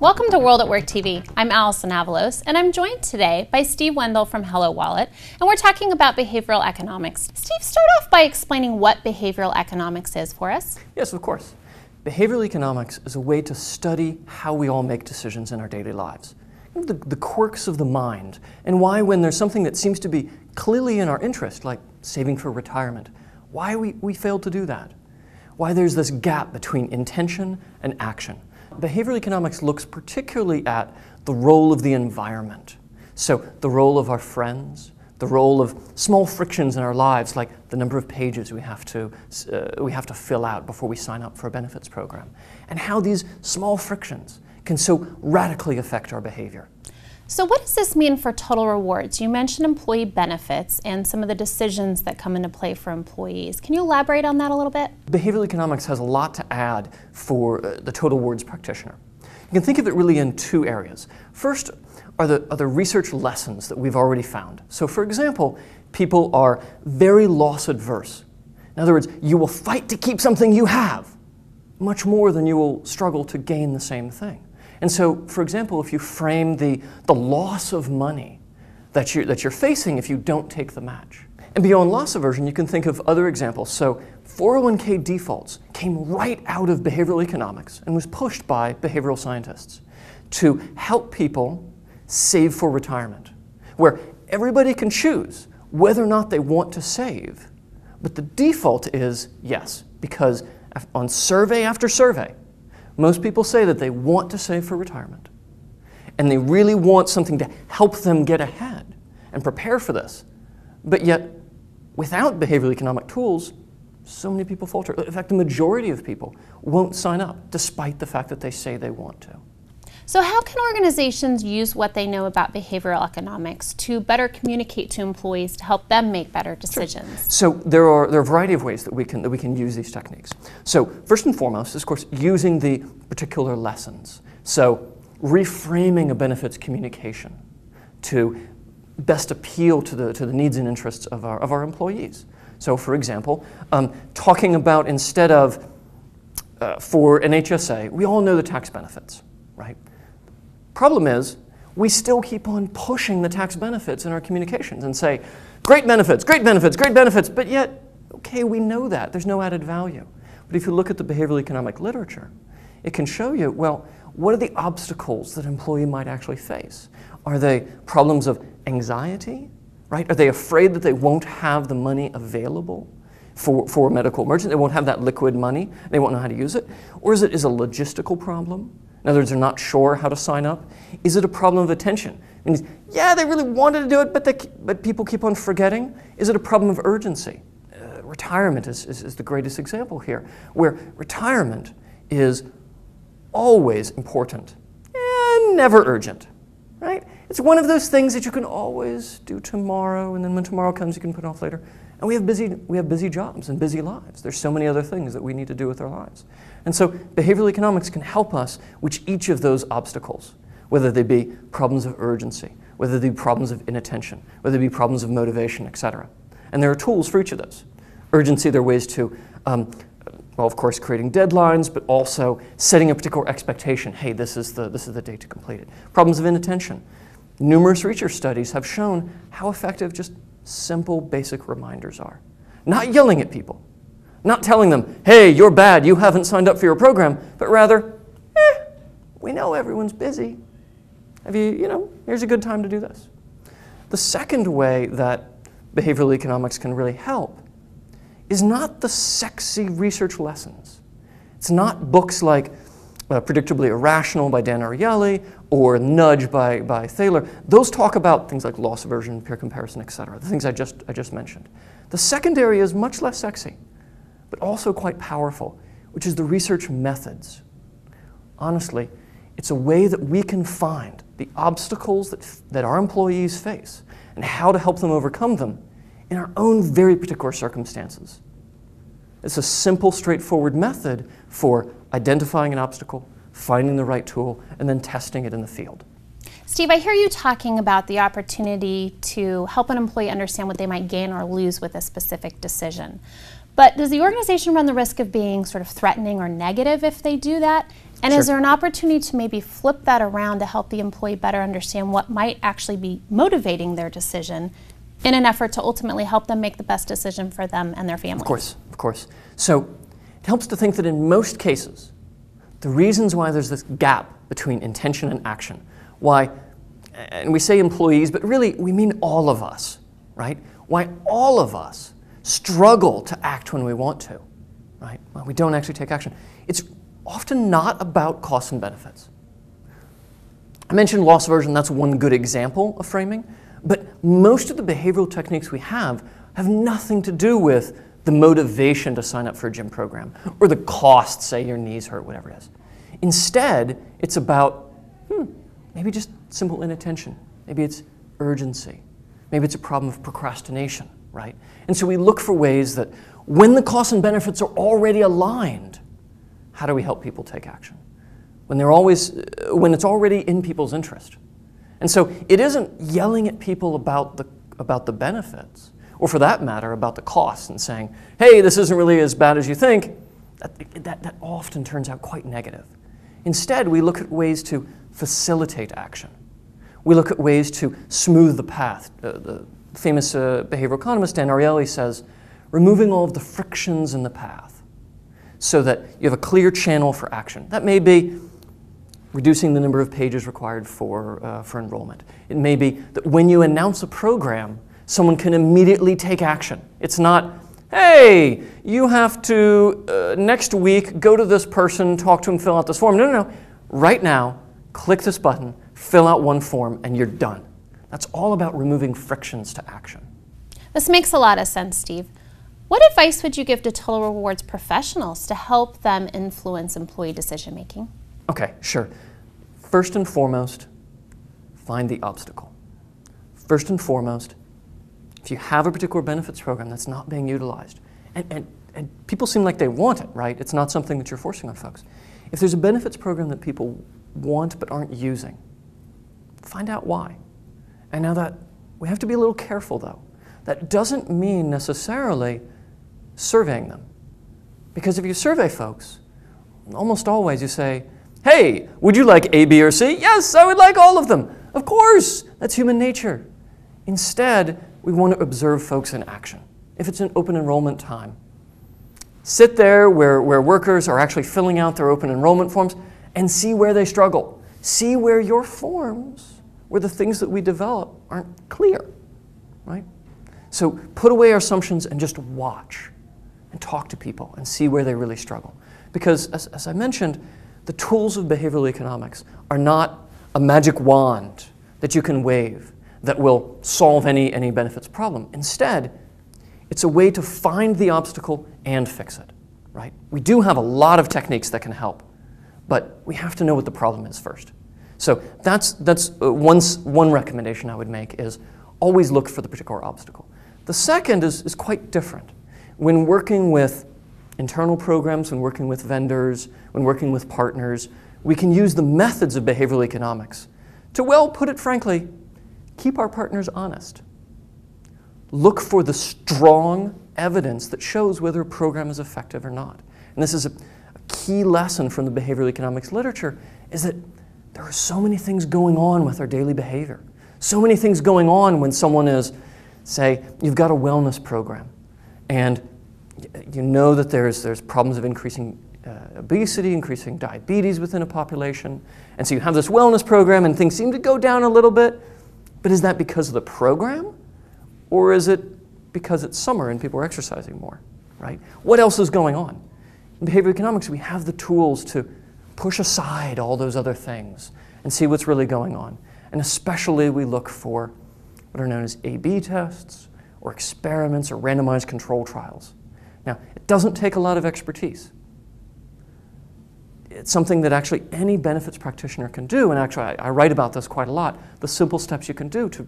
Welcome to WorldatWork TV. I'm Allison Avalos, and I'm joined today by Steve Wendel from Hello Wallet, and we're talking about behavioral economics. Steve, start off by explaining what behavioral economics is for us. Yes, of course. Behavioral economics is a way to study how we all make decisions in our daily lives. The, the quirks of the mind, and why, when there's something that seems to be clearly in our interest, like saving for retirement, why we, we fail to do that. Why there's this gap between intention and action Behavioral economics looks particularly at the role of the environment. So, the role of our friends, the role of small frictions in our lives, like the number of pages we have to, uh, we have to fill out before we sign up for a benefits program, and how these small frictions can so radically affect our behavior. So, what does this mean for total rewards? You mentioned employee benefits and some of the decisions that come into play for employees. Can you elaborate on that a little bit? Behavioral economics has a lot to add for uh, the total rewards practitioner. You can think of it really in two areas. First are the, are the research lessons that we've already found. So, for example, people are very loss adverse. In other words, you will fight to keep something you have much more than you will struggle to gain the same thing. And so, for example, if you frame the, the loss of money that you're, that you're facing if you don't take the match. And beyond loss aversion, you can think of other examples. So, 401k defaults came right out of behavioral economics and was pushed by behavioral scientists to help people save for retirement, where everybody can choose whether or not they want to save. But the default is yes, because on survey after survey, most people say that they want to save for retirement and they really want something to help them get ahead and prepare for this. But yet, without behavioral economic tools, so many people falter. In fact, the majority of people won't sign up despite the fact that they say they want to. So, how can organizations use what they know about behavioral economics to better communicate to employees to help them make better decisions? Sure. So, there are, there are a variety of ways that we, can, that we can use these techniques. So, first and foremost is, of course, using the particular lessons. So, reframing a benefits communication to best appeal to the, to the needs and interests of our, of our employees. So, for example, um, talking about instead of uh, for an HSA, we all know the tax benefits, right? Problem is, we still keep on pushing the tax benefits in our communications and say, great benefits, great benefits, great benefits, but yet, okay, we know that. There's no added value. But if you look at the behavioral economic literature, it can show you, well, what are the obstacles that an employee might actually face? Are they problems of anxiety, right? Are they afraid that they won't have the money available for, for a medical emergency? They won't have that liquid money. They won't know how to use it. Or is it is a logistical problem? In other words, they're not sure how to sign up. Is it a problem of attention? Yeah, they really wanted to do it, but, they, but people keep on forgetting. Is it a problem of urgency? Uh, retirement is, is, is the greatest example here, where retirement is always important and never urgent, right? It's one of those things that you can always do tomorrow, and then when tomorrow comes, you can put off later. And we have busy, we have busy jobs and busy lives. There's so many other things that we need to do with our lives. And so behavioral economics can help us with each of those obstacles, whether they be problems of urgency, whether they be problems of inattention, whether they be problems of motivation, etc. And there are tools for each of those. Urgency, there are ways to, um, well, of course, creating deadlines, but also setting a particular expectation. Hey, this is the, this is the date to complete it. Problems of inattention. Numerous research studies have shown how effective just simple, basic reminders are. Not yelling at people, not telling them, hey, you're bad, you haven't signed up for your program, but rather, eh, we know everyone's busy. Have you, you know, here's a good time to do this. The second way that behavioral economics can really help is not the sexy research lessons. It's not books like uh, Predictably Irrational by Dan Ariely or Nudge by, by Thaler. Those talk about things like loss aversion, peer comparison, et cetera, the things I just, I just mentioned. The second area is much less sexy but also quite powerful, which is the research methods. Honestly, it's a way that we can find the obstacles that, that our employees face and how to help them overcome them in our own very particular circumstances. It's a simple, straightforward method for identifying an obstacle, finding the right tool, and then testing it in the field. Steve, I hear you talking about the opportunity to help an employee understand what they might gain or lose with a specific decision. But does the organization run the risk of being sort of threatening or negative if they do that? And Sure. is there an opportunity to maybe flip that around to help the employee better understand what might actually be motivating their decision in an effort to ultimately help them make the best decision for them and their family? Of course, of course. So it helps to think that in most cases, the reasons why there's this gap between intention and action, why, and we say employees, but really we mean all of us, right? Why all of us struggle to act when we want to, right? Why we don't actually take action. It's often not about costs and benefits. I mentioned loss aversion, that's one good example of framing, but most of the behavioral techniques we have have nothing to do with the motivation to sign up for a gym program or the cost, say your knees hurt, whatever it is. Instead, it's about hmm, maybe just simple inattention, maybe it's urgency, maybe it's a problem of procrastination, right? And so we look for ways that when the costs and benefits are already aligned, how do we help people take action? When they're always, uh, when it's already in people's interest. And so it isn't yelling at people about the, about the benefits, or for that matter, about the costs and saying, hey, this isn't really as bad as you think. That, that, that often turns out quite negative. Instead, we look at ways to facilitate action. We look at ways to smooth the path. Uh, the famous uh, behavioral economist Dan Ariely says, removing all of the frictions in the path so that you have a clear channel for action. That may be reducing the number of pages required for, uh, for enrollment. It may be that when you announce a program, someone can immediately take action. It's not, hey, you have to, uh, next week, go to this person, talk to him, fill out this form. No, no, no. Right now, click this button, fill out one form, and you're done. That's all about removing frictions to action. This makes a lot of sense, Steve. What advice would you give to Total Rewards professionals to help them influence employee decision making? Okay, sure. First and foremost, find the obstacle. First and foremost, if you have a particular benefits program that's not being utilized, and, and, and people seem like they want it, right? It's not something that you're forcing on folks. If there's a benefits program that people want but aren't using, find out why. And now that we have to be a little careful though. That doesn't mean necessarily surveying them. Because if you survey folks, almost always you say, hey, would you like A, B, or C? Yes, I would like all of them. Of course, that's human nature. Instead, we want to observe folks in action. If it's an open enrollment time, sit there where, where workers are actually filling out their open enrollment forms and see where they struggle. See where your forms, where the things that we develop aren't clear, right? So put away our assumptions and just watch and talk to people and see where they really struggle. Because, as, as I mentioned, the tools of behavioral economics are not a magic wand that you can wave that will solve any, any benefits problem. Instead, it's a way to find the obstacle and fix it, right? We do have a lot of techniques that can help, but we have to know what the problem is first. So that's, that's uh, one, one recommendation I would make is always look for the particular obstacle. The second is, is quite different. When working with internal programs, when working with vendors, when working with partners, we can use the methods of behavioral economics to, well, put it frankly, keep our partners honest. Look for the strong evidence that shows whether a program is effective or not. And this is a, a key lesson from the behavioral economics literature is that there are so many things going on with our daily behavior. So many things going on when someone is, say, you've got a wellness program and you know that there's, there's problems of increasing uh, obesity, increasing diabetes within a population. And so you have this wellness program and things seem to go down a little bit. But is that because of the program? Or is it because it's summer and people are exercising more, right? What else is going on? In behavioral economics, we have the tools to push aside all those other things and see what's really going on. And especially, we look for what are known as A B tests or experiments or randomized control trials. Now, it doesn't take a lot of expertise. It's something that actually any benefits practitioner can do, and actually, I, I write about this quite a lot the simple steps you can do to,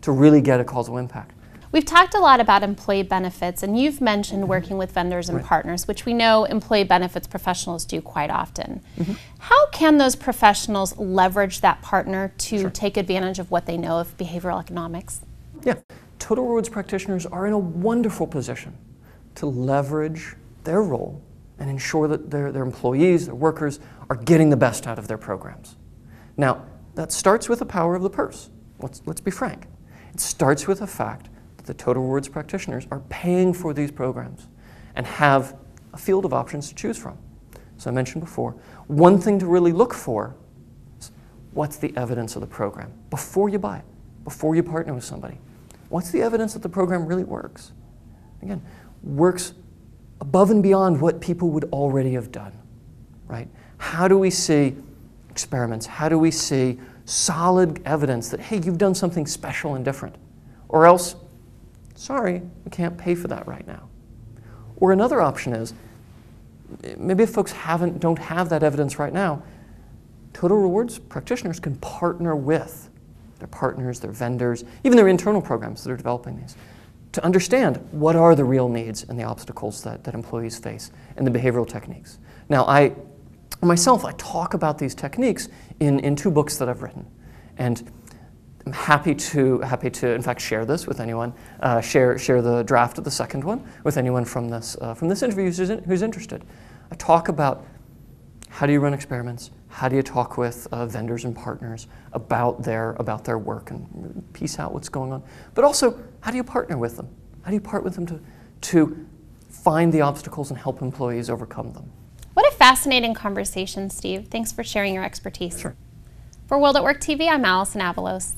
to really get a causal impact. We've talked a lot about employee benefits, and you've mentioned working with vendors and Right. partners, which we know employee benefits professionals do quite often. Mm-hmm. How can those professionals leverage that partner to Sure. take advantage of what they know of behavioral economics? Yeah, total rewards practitioners are in a wonderful position to leverage their role and ensure that their, their employees, their workers, are getting the best out of their programs. Now, that starts with the power of the purse. Let's, let's be frank. It starts with the fact that the total rewards practitioners are paying for these programs and have a field of options to choose from. So I mentioned before, one thing to really look for is what's the evidence of the program before you buy it, before you partner with somebody. What's the evidence that the program really works? Again, works above and beyond what people would already have done, right? How do we see experiments? How do we see solid evidence that, hey, you've done something special and different? Or else, sorry, we can't pay for that right now. Or another option is, maybe if folks haven't, don't have that evidence right now, Total Rewards practitioners can partner with their partners, their vendors, even their internal programs that are developing these to understand what are the real needs and the obstacles that, that employees face and the behavioral techniques. Now, I myself, I talk about these techniques in, in two books that I've written. And I'm happy to, happy to, in fact, share this with anyone, uh, share, share the draft of the second one with anyone from this, uh, from this interview who's, in, who's interested. I talk about how do you run experiments, how do you talk with uh, vendors and partners about their, about their work and piece out what's going on, but also how do you partner with them? How do you partner with them to, to find the obstacles and help employees overcome them? What a fascinating conversation, Steve. Thanks for sharing your expertise. Sure. For WorldatWork TV, I'm Allison Avalos.